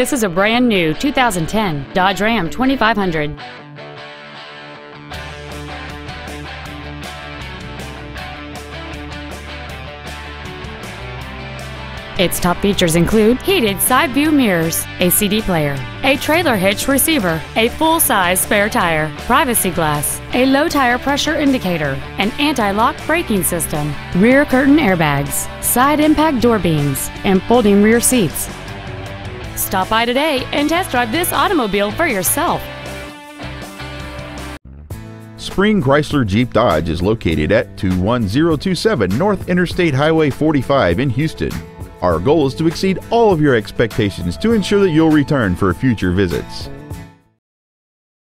This is a brand new 2010 Dodge Ram 2500. Its top features include heated side view mirrors, a CD player, a trailer hitch receiver, a full-size spare tire, privacy glass, a low tire pressure indicator, an anti-lock braking system, rear curtain airbags, side impact door beams, and folding rear seats. Stop by today and test drive this automobile for yourself. Spring Chrysler Jeep Dodge is located at 21027 North Interstate Highway 45 in Houston. Our goal is to exceed all of your expectations to ensure that you'll return for future visits.